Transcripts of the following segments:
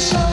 shine.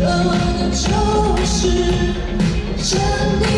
渴望的就是真谛。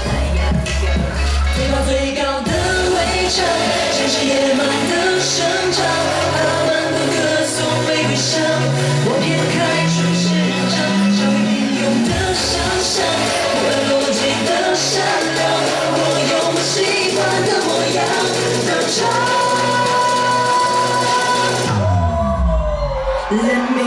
时间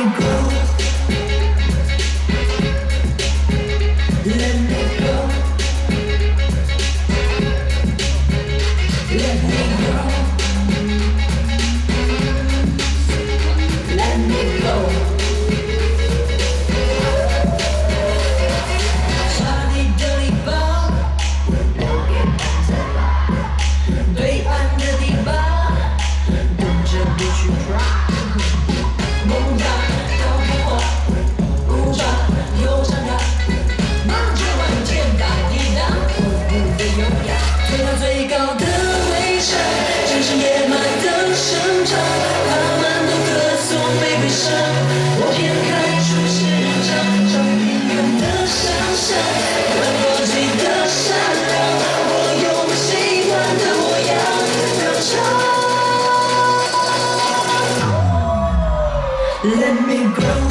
Let me grow.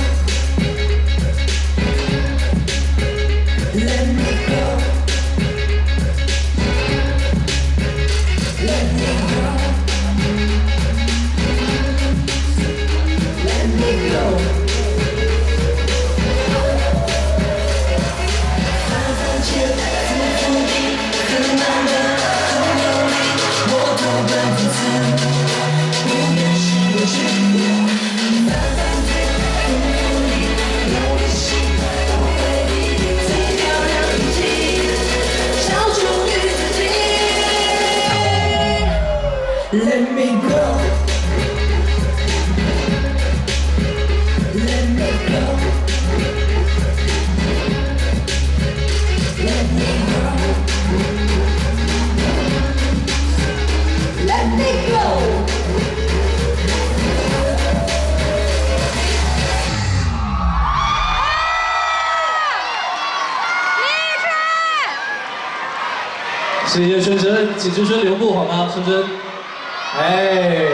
Let me go, let me go, let me go, let me go. 啊！李宇春，谢谢春真，请春真留步好吗？春真。哎。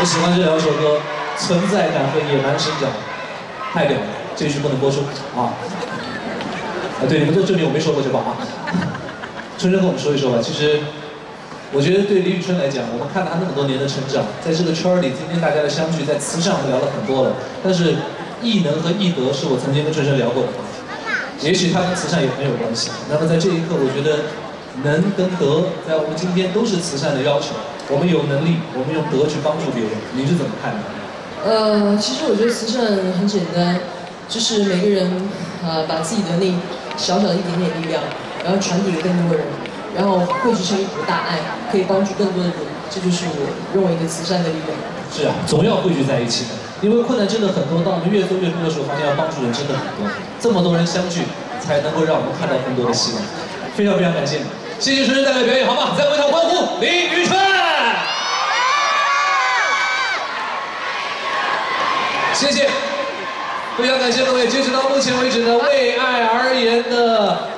我喜欢这两首歌，《存在感》和《野蛮生长》，太屌了，这句不能播出啊！啊，对，你们都证明我没说过这话啊！春春跟我们说一说吧。其实，我觉得对李宇春来讲，我们看他那么多年的成长，在这个圈里，今天大家的相聚，在慈善我们聊了很多了，但是艺能和艺德是我曾经跟春春聊过的。也许他跟慈善也很有关系。那么在这一刻，我觉得能跟德，在我们今天都是慈善的要求。我们有能力，我们用德去帮助别人，您是怎么看的？呃，其实我觉得慈善很简单，就是每个人啊，把自己的那小小的一点点力量，然后传递给更多人，然后汇聚成一股大爱，可以帮助更多的人，这就是我认为的慈善的力量。是啊，总要汇聚在一起的，因为困难真的很多。当我们越做越多的时候，发现要帮助人真的很多。这么多人相聚，才能够让我们看到更多的希望。非常非常感谢，谢谢春春带来表演，好吗？再回头欢呼李宇春。谢谢，非常感谢各位，截止到目前为止呢，为爱而言的。